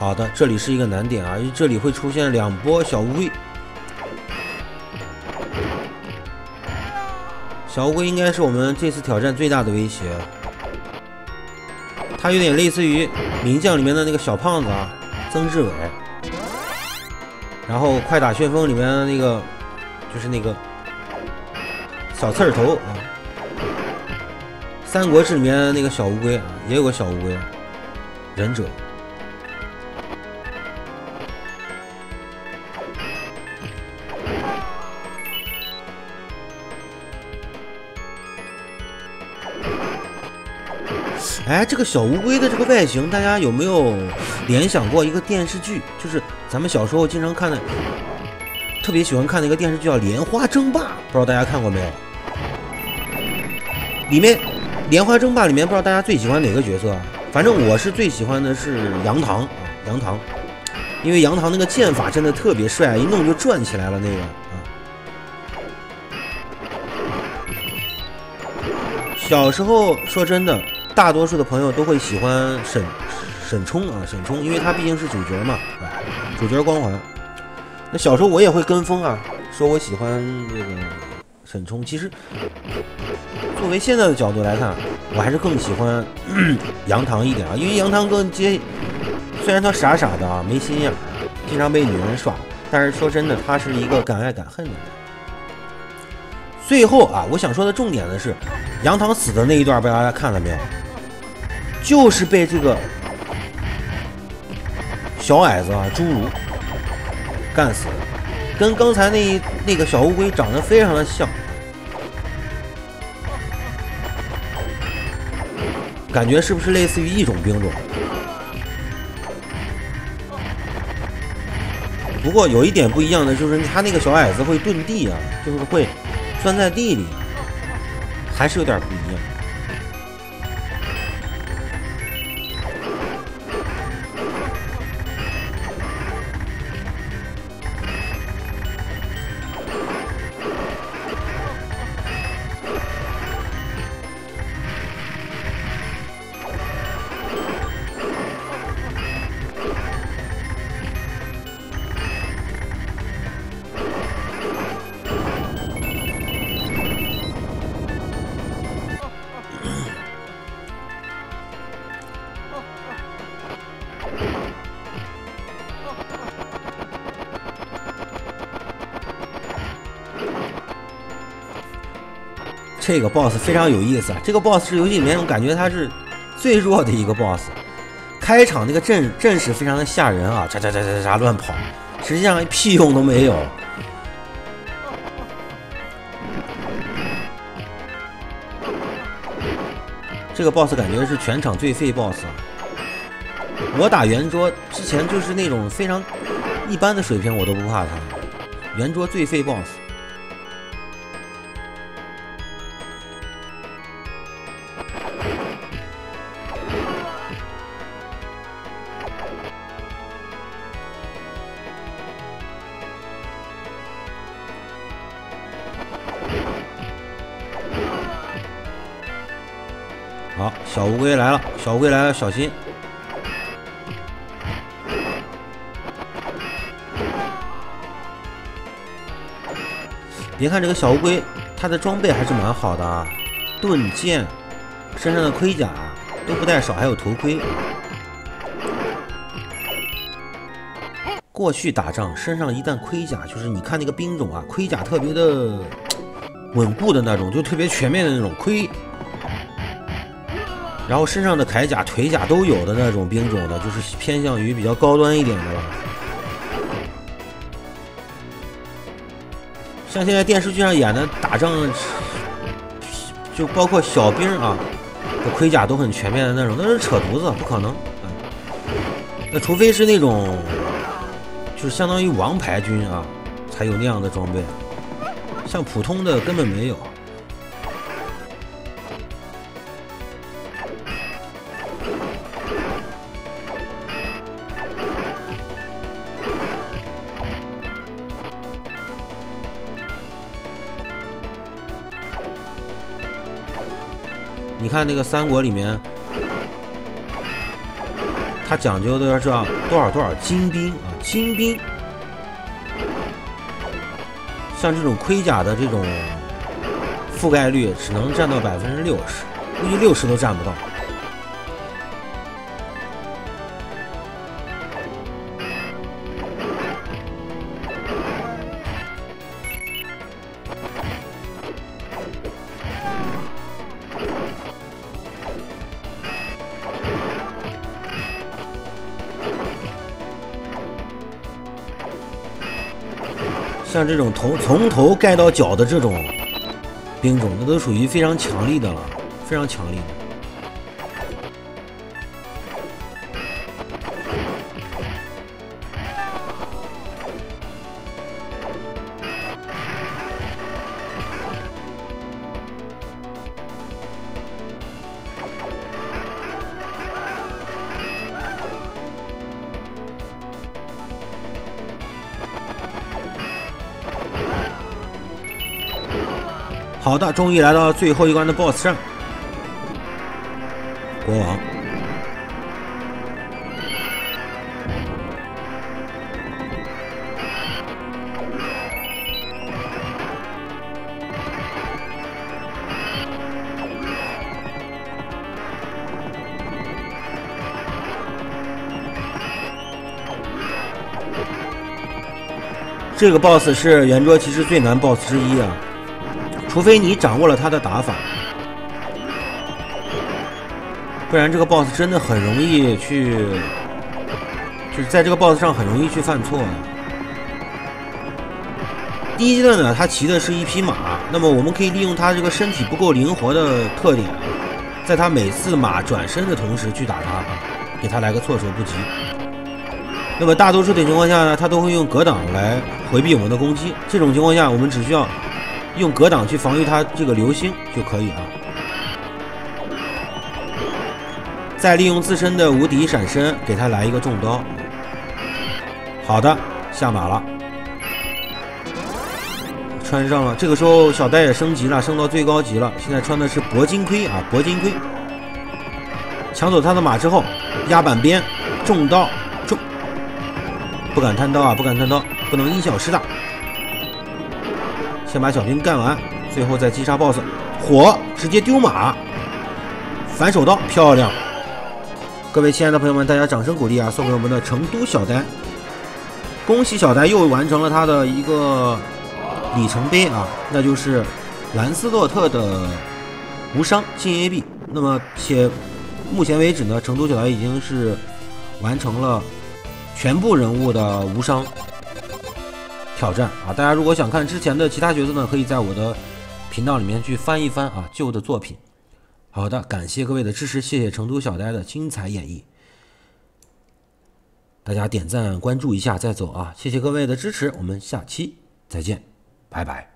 好的，这里是一个难点啊，因为这里会出现两波小乌龟。小乌龟应该是我们这次挑战最大的威胁，它有点类似于名将里面的那个小胖子啊，曾志伟。然后快打旋风里面的那个就是那个小刺儿头啊，三国志里面那个小乌龟啊，也有个小乌龟，忍者。哎，这个小乌龟的这个外形，大家有没有联想过一个电视剧？就是咱们小时候经常看的，特别喜欢看的一个电视剧叫《莲花争霸》，不知道大家看过没有？里面《莲花争霸》里面，不知道大家最喜欢哪个角色？反正我是最喜欢的是杨唐啊，杨唐，因为杨唐那个剑法真的特别帅，一弄就转起来了那个啊。小时候说真的。大多数的朋友都会喜欢沈沈冲啊，沈冲，因为他毕竟是主角嘛，主角光环。那小时候我也会跟风啊，说我喜欢这个沈冲。其实，作为现在的角度来看，我还是更喜欢 杨唐一点啊，因为杨唐更接，虽然他傻傻的啊，没心眼，经常被女人耍，但是说真的，他是一个敢爱敢恨的人。最后啊，我想说的重点的是，杨唐死的那一段，被大家看了没有？就是被这个小矮子啊侏儒干死，跟刚才那那个小乌龟长得非常的像，感觉是不是类似于一种兵种？不过有一点不一样的就是，他那个小矮子会遁地啊，就是会钻在地里，还是有点不一样。这个 boss 非常有意思啊！这个 boss 是游戏里面我感觉他是最弱的一个 boss。开场那个阵阵势非常的吓人啊，喳喳喳喳喳乱跑，实际上屁用都没有。这个 boss 感觉是全场最废 boss 啊。我打圆桌之前就是那种非常一般的水平，我都不怕他。圆桌最废 boss。好，小乌龟来了，小乌龟来了，小心！别看这个小乌龟，它的装备还是蛮好的啊，盾剑，身上的盔甲都不带少，还有头盔。过去打仗身上一旦盔甲，就是你看那个兵种啊，盔甲特别的稳固的那种，就特别全面的那种盔。然后身上的铠甲、腿甲都有的那种兵种的，就是偏向于比较高端一点的了。像现在电视剧上演的打仗，就包括小兵啊，盔甲都很全面的那种，那是扯犊子，不可能。那除非是那种，就是相当于王牌军啊，才有那样的装备，像普通的根本没有。看那个三国里面，他讲究的是多少多少精兵啊，精兵。像这种盔甲的这种覆盖率只能占到百分之六十，估计六十都占不到。像这种头从头盖到脚的这种兵种，那都属于非常强力的了，非常强力的。好的，终于来到最后一关的 BOSS 战，国王。这个 BOSS 是圆桌骑士最难 BOSS 之一啊。除非你掌握了他的打法，不然这个 boss 真的很容易去，就是在这个 boss 上很容易去犯错。第一阶段呢，他骑的是一匹马，那么我们可以利用他这个身体不够灵活的特点，在他每次马转身的同时去打他，给他来个措手不及。那么大多数的情况下呢，他都会用格挡来回避我们的攻击。这种情况下，我们只需要。用格挡去防御他这个流星就可以啊，再利用自身的无敌闪身给他来一个重刀。好的，下马了，穿上了。这个时候小呆也升级了，升到最高级了。现在穿的是铂金盔啊，铂金盔。抢走他的马之后，压板鞭，重刀，重，不敢贪刀啊，不敢贪刀，不能因小失大。先把小兵干完，最后再击杀 BOSS。火直接丢马，反手刀漂亮！各位亲爱的朋友们，大家掌声鼓励啊！送给我们的成都小呆，恭喜小呆又完成了他的一个里程碑啊，那就是兰斯洛特的无伤进 AB。那么且目前为止呢，成都小呆已经是完成了全部人物的无伤。挑战啊！大家如果想看之前的其他角色呢，可以在我的频道里面去翻一翻啊旧的作品。好的，感谢各位的支持，谢谢成都小呆的精彩演绎。大家点赞关注一下再走啊！谢谢各位的支持，我们下期再见，拜拜。